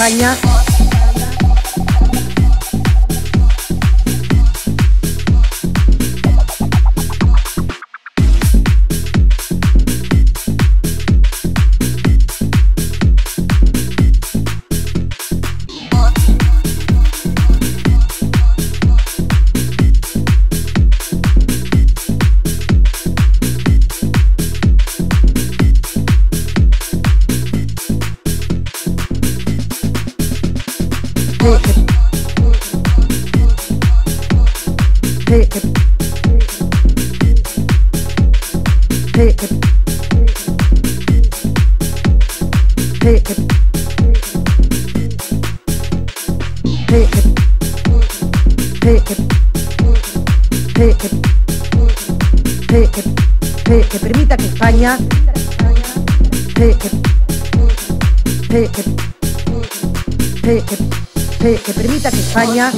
España España que, permita que España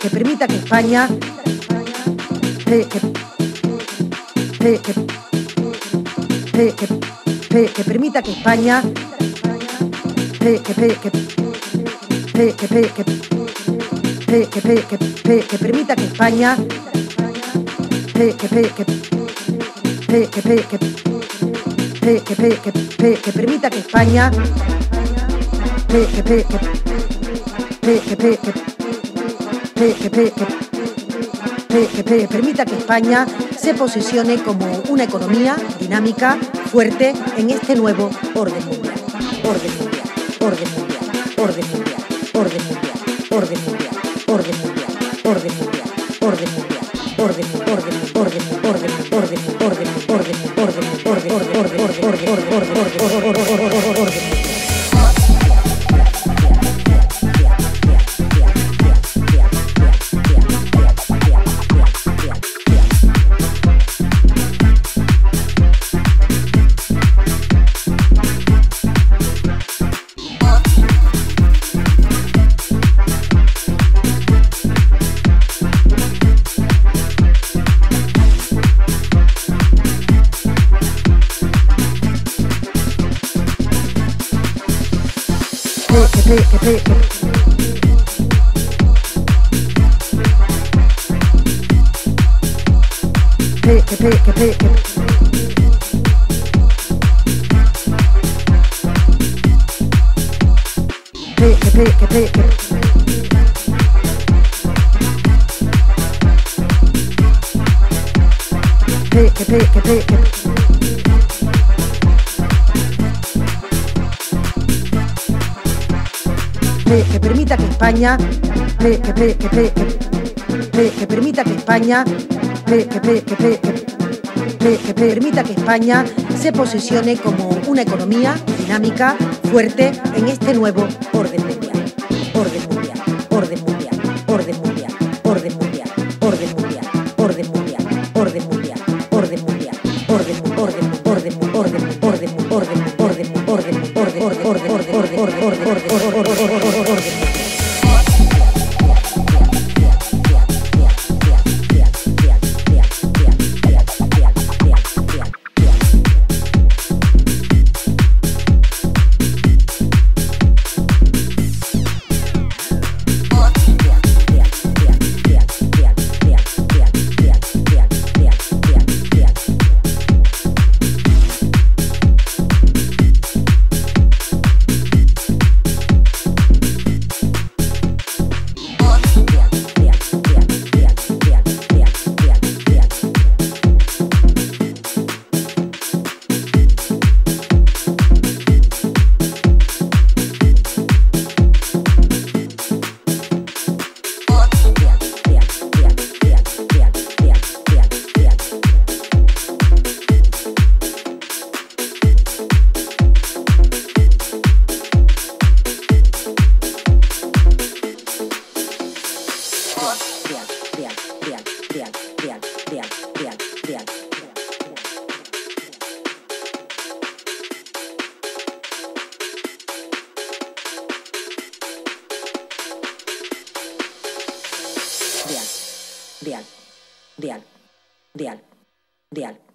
que, permita que España que, permita que España que, que, permita que España que, permita que España se posicione como una economía dinámica, fuerte en este nuevo orden mundial. Orden mundial, orden mundial, orden mundial, orden mundial, orden mundial, orden mundial, orden mundial, orden mundial, orden mundial, orden mundial, orden mundial, orden mundial, orden mundial, orden mundial, orden mundial, orden Pick, pick, pick, pick. Que, permita que España que, permita que España se posicione como una economía dinámica, fuerte en este nuevo orden mundial. Orden mundial, orden mundial, orden mundial, orden mundial, orden mundial, orden mundial, orden mundial, orden mundial, orden orden orden orden orden orden dial, dial, dial, dial.